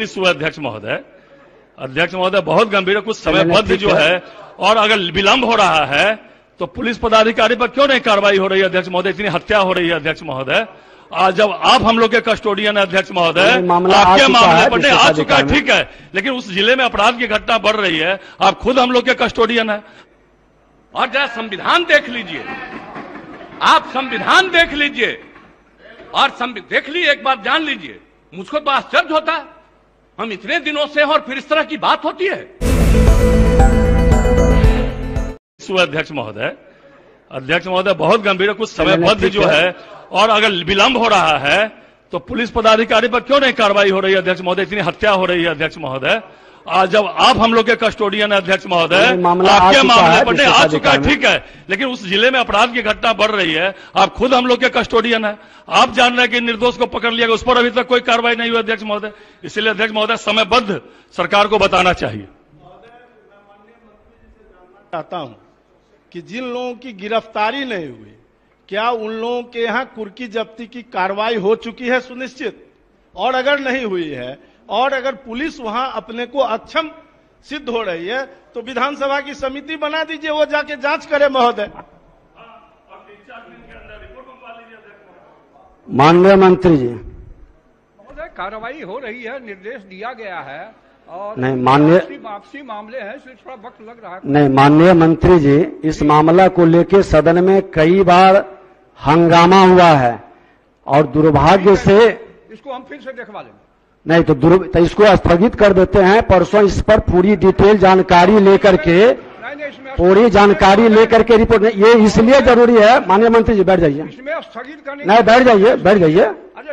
अध्यक्ष महोदय अध्यक्ष महोदय बहुत गंभीर है कुछ समय मैंने बद्ध जो है। और अगर विलंब हो रहा है तो पुलिस पदाधिकारी पर क्यों नहीं कार्रवाई हो रही है अध्यक्ष महोदय? इतनी हत्या हो रही है अध्यक्ष महोदय। आज जब आप हम लोग के कस्टोडियन है अध्यक्ष महोदय आपके मामले पर नहीं आ चुका है ठीक है लेकिन उस ज़िले में अपराध की घटना बढ़ रही है आप खुद हम लोग के कस्टोडियन है। और जरा संविधान देख लीजिए आप संविधान देख लीजिए और देख लीजिए एक बात जान लीजिए मुझको तो आश्चर्य होता है। हम इतने दिनों से हैं और फिर इस तरह की बात होती है। अध्यक्ष महोदय अध्यक्ष महोदय बहुत गंभीर है कुछ समय मैंने बद्ध जो है। है और अगर विलंब हो रहा है तो पुलिस पदाधिकारी पर क्यों नहीं कार्रवाई हो रही है अध्यक्ष महोदय? इतनी हत्या हो रही है अध्यक्ष महोदय। आज जब आप हम लोग के कस्टोडियन है अध्यक्ष महोदय आ आपके चुका मामले है पर नहीं आ चुका है ठीक है लेकिन उस ज़िले में अपराध की घटना बढ़ रही है। आप खुद हम लोग के कस्टोडियन है। आप जान रहे हैं कि निर्दोष को पकड़ लिया गया उस पर अभी तक कोई कार्रवाई नहीं हुई अध्यक्ष महोदय। इसलिए अध्यक्ष महोदय समयबद्ध सरकार को बताना चाहिए। चाहता हूँ कि जिन लोगों की गिरफ्तारी नहीं हुई क्या उन लोगों के यहाँ कुर्की जब्ती की कार्रवाई हो चुकी है सुनिश्चित? और अगर नहीं हुई है और अगर पुलिस वहाँ अपने को अक्षम सिद्ध हो रही है तो विधानसभा की समिति बना दीजिए वो जाके जाँच करे महोदय। माननीय मंत्री जी। महोदय कार्रवाई हो रही है निर्देश दिया गया है और नहीं, माननीय- आपसी मामले हैं इसलिए थोड़ा वक्त लग रहा है। नहीं माननीय मंत्री जी इस मामला को लेकर सदन में कई बार हंगामा हुआ है और दुर्भाग्य से इसको हम फिर से देखवा लेंगे। नहीं तो दुर् तो इसको स्थगित कर देते हैं। परसों इस पर पूरी डिटेल जानकारी लेकर के पूरी जानकारी लेकर के रिपोर्ट नहीं, ये इसलिए ज़रूरी है। माननीय मंत्री जी बैठ जाइए। इसमें स्थगित करने नहीं बैठ जाइए बैठ जाइए। अच्छा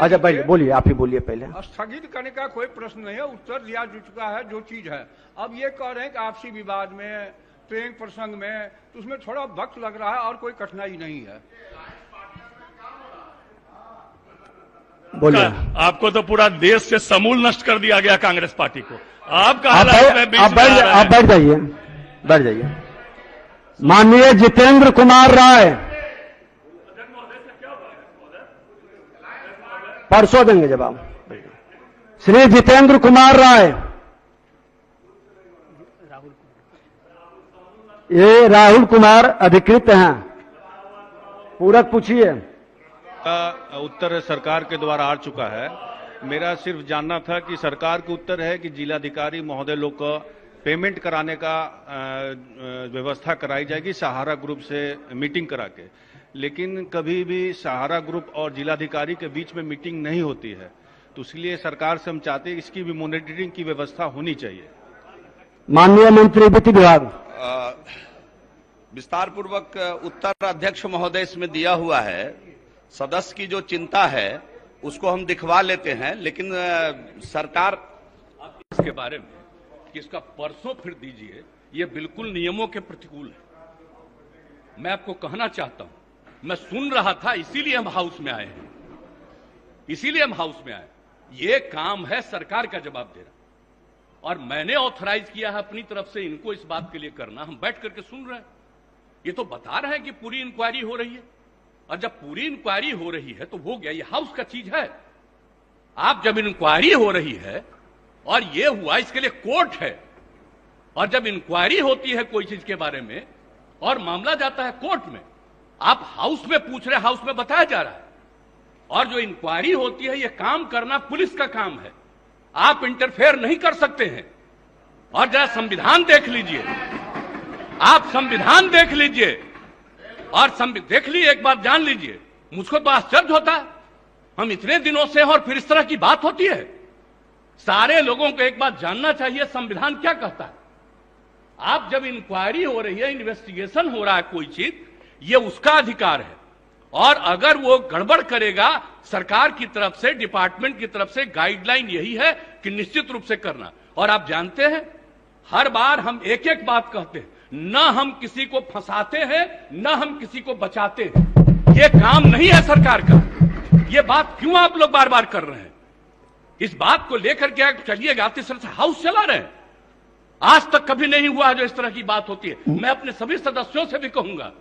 अच्छा बैठ बोलिए आप ही बोलिए पहले। स्थगित करने का कोई प्रश्न नहीं है। उत्तर दिया जा चुका है जो चीज़ है। अब ये कह रहे हैं कि आपसी विवाद में प्रेम प्रसंग में तो उसमें थोड़ा वक्त लग रहा है और कोई कठिनाई नहीं है। बोलिए। आपको तो पूरा देश से समूल नष्ट कर दिया गया कांग्रेस पार्टी को। आपका आप बैठ आप। बैठ जाइए। बैठ जाइए। माननीय जितेंद्र कुमार राय। परसों देंगे जवाब श्री जितेंद्र कुमार राय। ये राहुल कुमार अधिकृत हैं। पूरक पूछिए। का उत्तर सरकार के द्वारा आ चुका है। मेरा सिर्फ़ जानना था कि सरकार का उत्तर है कि जिलाधिकारी महोदय लोग को पेमेंट कराने का व्यवस्था कराई जाएगी सहारा ग्रुप से मीटिंग करा के। लेकिन कभी भी सहारा ग्रुप और जिलाधिकारी के बीच में मीटिंग नहीं होती है। तो इसलिए सरकार से हम चाहते हैं इसकी भी मॉनिटरिंग की व्यवस्था होनी चाहिए। माननीय मंत्री वित्त विभाग। विस्तार पूर्वक उत्तर अध्यक्ष महोदय इसमें दिया हुआ है। सदस्य की जो चिंता है, उसको हम दिखवा लेते हैं, लेकिन सरकार इसके बारे में, कि इसका परसों फिर दीजिए, ये बिल्कुल नियमों के प्रतिकूल है। मैं आपको कहना चाहता हूँ, मैं सुन रहा था, इसीलिए हम हाउस में आए हैं। इसीलिए हम हाउस में आए। ये काम है सरकार का जवाब देना। और मैंने ऑथराइज किया है अपनी तरफ़ से, इनको इस बात के लिए करना। हम बैठ करके सुन रहे हैं। ये तो बता रहे हैं कि पूरी इंक्वायरी हो रही है। और जब पूरी इंक्वायरी हो रही है तो हो गया ये हाउस का चीज़ है। आप जब इंक्वायरी हो रही है, और ये हुआ, इसके लिए कोर्ट है, और जब इंक्वायरी होती है कोई चीज़ के बारे में, और मामला जाता है कोर्ट में, आप हाउस में पूछ रहे हाउस में बताया जा रहा है। और जो इंक्वायरी होती है, ये काम करना पुलिस का काम है। आप इंटरफेयर नहीं कर सकते हैं। और जरा संविधान देख लीजिए। आप संविधान देख लीजिए। और देख लीजिए एक बात जान लीजिए। मुझको तो आश्चर्य होता है। हम इतने दिनों से और फिर इस तरह की बात होती है। सारे लोगों को एक बात जानना चाहिए, संविधान क्या कहता है? आप जब इंक्वायरी हो रही है इन्वेस्टिगेशन हो रहा है कोई चीज़, ये उसका अधिकार है। और अगर वो गड़बड़ करेगा, सरकार की तरफ़ से डिपार्टमेंट की तरफ़ से गाइडलाइन यही है कि निश्चित रूप से करना। और आप जानते हैं, हर बार हम एक एक बात कहते हैं। न हम किसी को फंसाते हैं न हम किसी को बचाते हैं। ये काम नहीं है सरकार का। ये बात क्यों आप लोग बार बार कर रहे हैं? इस बात को लेकर के आप चलिएगा तो इस तरह से हाउस चला रहे हैं। आज तक कभी नहीं हुआ जो इस तरह की बात होती है। मैं अपने सभी सदस्यों से भी कहूँगा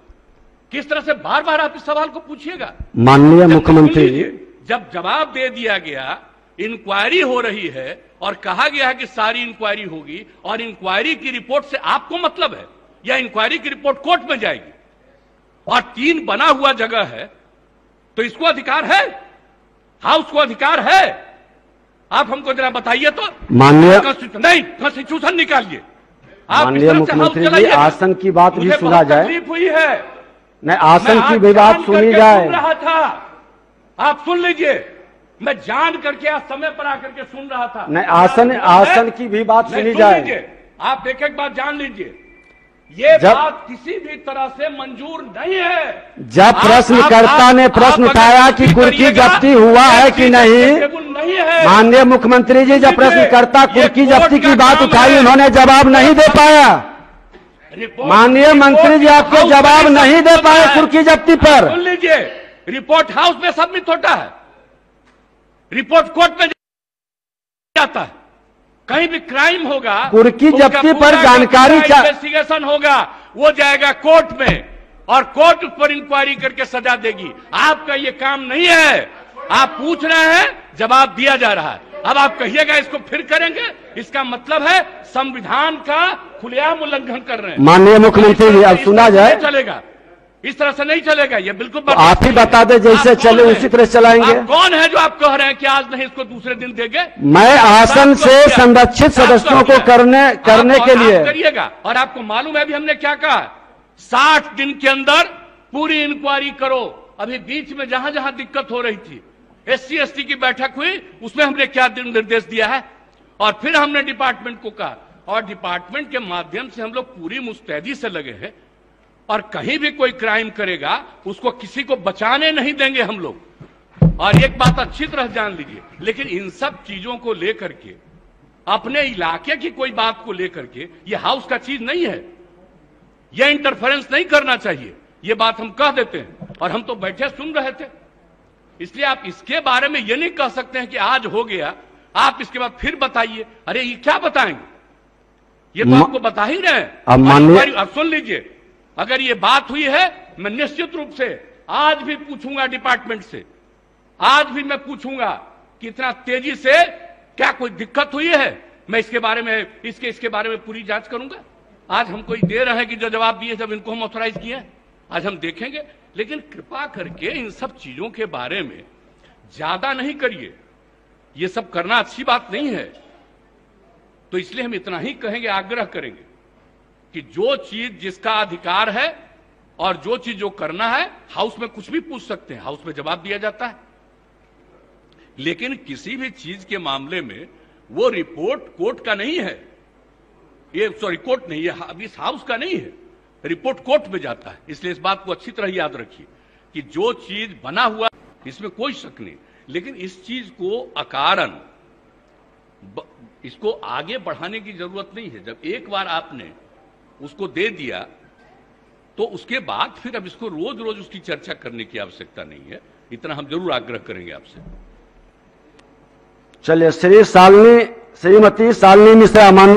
किस तरह से बार बार आप इस सवाल को पूछिएगा। माननीय मुख्यमंत्री जब जवाब दे दिया गया इंक्वायरी हो रही है और कहा गया है कि सारी इंक्वायरी होगी और इंक्वायरी की रिपोर्ट से आपको मतलब है। या इंक्वायरी की रिपोर्ट कोर्ट में जाएगी। और तीन बना हुआ जगह है तो इसको अधिकार है? हाउस को अधिकार है। आप हमको जरा बताइए तो। माननीय नहीं कॉन्स्टिट्यूशन निकालिए। आप माननीय मुख्यमंत्री जी। आसन की बात भी सुना जाए। तकलीफ़ हुई है। नहीं आसन की भी बात सुनी जाए। रहा था। आप सुन लीजिए। मैं जान करके आज समय पर आकर के सुन रहा था। नहीं आसन आसन की भी बात सुनी सुन जाए। आप एक एक बात जान लीजिए। ये जब- बात किसी भी तरह से मंजूर नहीं है। जब प्रश्नकर्ता ने प्रश्न उठाया कि कुर्की जब्ती हुआ है कि नहीं माननीय मुख्यमंत्री जी जब प्रश्नकर्ता कुर्की जब्ती की बात उठाई उन्होंने जवाब नहीं दे पाया। माननीय मंत्री जी आपको जवाब नहीं दे पाए कुर्की जब्ती पर। सुन लीजिए रिपोर्ट हाउस में सबमिट होता है। रिपोर्ट कोर्ट में जाता है। कहीं भी क्राइम होगा कुर्की जब्ती पर जानकारी इन्वेस्टिगेशन होगा वो जाएगा कोर्ट में और कोर्ट उस पर इंक्वायरी करके सजा देगी। आपका ये काम नहीं है। आप पूछ रहे हैं जवाब दिया जा रहा है। अब आप कहिएगा इसको फिर करेंगे। इसका मतलब है संविधान का खुलेआम उल्लंघन कर रहे हैं। माननीय मुख्यमंत्री जी अब सुना जाए। चलेगा। इस तरह से नहीं चलेगा ये बिल्कुल तो आप ही बता दे जैसे चले? उसी तरह चलाएँगे। आप कौन है जो आप कह रहे हैं कि आज नहीं इसको दूसरे दिन देंगे? मैं आसन से संरक्षित सदस्यों को करने करने के लिए। करिएगा। और आपको मालूम है अभी हमने क्या कहा? साठ दिन के अंदर पूरी इंक्वायरी करो। अभी बीच में जहाँ जहाँ दिक्कत हो रही थी एस सी की बैठक हुई उसमें हमने क्या निर्देश दिया है? और फिर हमने डिपार्टमेंट को कहा। और डिपार्टमेंट के माध्यम से हम लोग पूरी मुस्तैदी से लगे हैं। और कहीं भी कोई क्राइम करेगा उसको किसी को बचाने नहीं देंगे हम लोग। और एक बात अच्छी तरह जान लीजिए लेकिन इन सब चीज़ों को लेकर के अपने इलाके की कोई बात को लेकर के ये हाउस का चीज़ नहीं है। यह इंटरफेरेंस नहीं करना चाहिए। ये बात हम कह देते हैं। और हम तो बैठे सुन रहे थे। इसलिए आप इसके बारे में ये नहीं कह सकते हैं कि आज हो गया। आप इसके बाद फिर बताइए। अरे ये क्या बताएँगे? ये तो आपको बता ही रहे हैं। सुन लीजिए। अगर ये बात हुई है, मैं निश्चित रूप से आज भी पूछूँगा डिपार्टमेंट से। आज भी मैं पूछूँगा कि इतना तेज़ी से क्या कोई दिक्कत हुई है? मैं इसके बारे में, इसके इसके बारे में पूरी जाँच करूँगा। आज हम कोई दे रहे हैं कि जो जवाब दिए जब इनको हम ऑथोराइज किए आज हम देखेंगे। लेकिन कृपा करके इन सब चीज़ों के बारे में ज़्यादा नहीं करिए। ये सब करना अच्छी बात नहीं है। तो इसलिए हम इतना ही कहेंगे, आग्रह करेंगे। कि जो चीज़ जिसका अधिकार है और जो चीज़ जो करना है, हाउस में कुछ भी पूछ सकते हैं। हाउस में जवाब दिया जाता है। लेकिन किसी भी चीज़ के मामले में वो रिपोर्ट कोर्ट का नहीं है। ये, सॉरी, कोर्ट नहीं है अब इस हाउस का नहीं है। रिपोर्ट कोर्ट में जाता है। इसलिए इस बात को अच्छी तरह याद रखिए कि जो चीज़ बना हुआ, इसमें कोई शक नहीं। लेकिन इस चीज़ को अकारण इसको आगे बढ़ाने की ज़रूरत नहीं है। जब एक बार आपने उसको दे दिया तो उसके बाद फिर अब इसको रोज रोज उसकी चर्चा करने की आवश्यकता नहीं है। इतना हम ज़रूर आग्रह करेंगे आपसे। चलिए, श्री सालनी, श्रीमती सालनी मिश्रा माननीय।